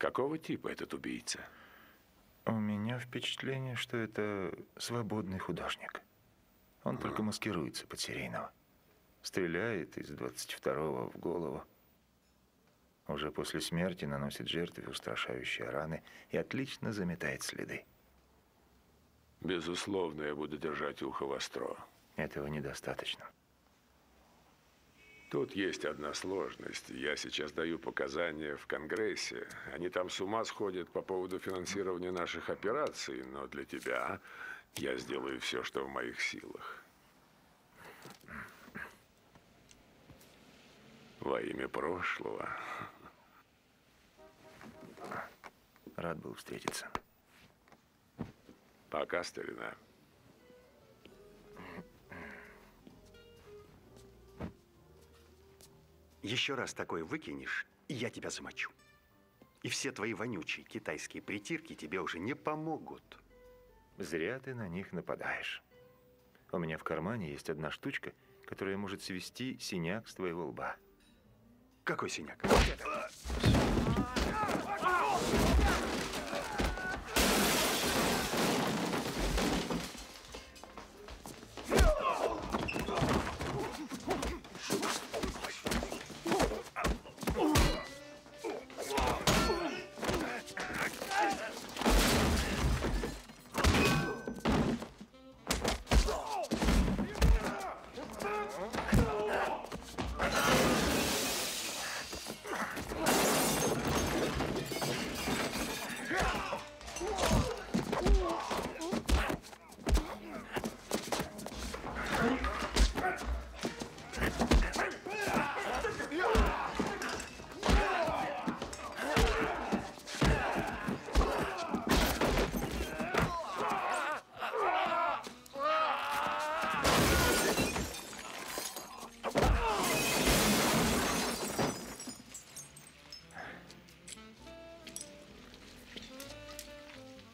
Какого типа этот убийца? У меня впечатление, что это свободный художник. Он только маскируется под серийного. Стреляет из 22-го в голову. Уже после смерти наносит жертве устрашающие раны и отлично заметает следы. Безусловно, я буду держать ухо востро. Этого недостаточно. Тут есть одна сложность. Я сейчас даю показания в Конгрессе. Они там с ума сходят по поводу финансирования наших операций, но для тебя я сделаю все, что в моих силах. Во имя прошлого. Рад был встретиться. Пока, старина. Еще раз такое выкинешь, и я тебя замочу. И все твои вонючие китайские притирки тебе уже не помогут. Зря ты на них нападаешь. У меня в кармане есть одна штучка, которая может свести синяк с твоего лба. Какой синяк?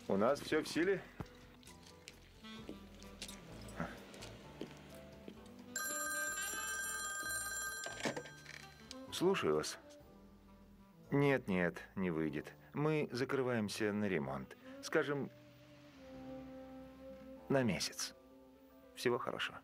У нас все в силе. Слушаю вас. Нет, нет, не выйдет. Мы закрываемся на ремонт. Скажем, на месяц. Всего хорошего.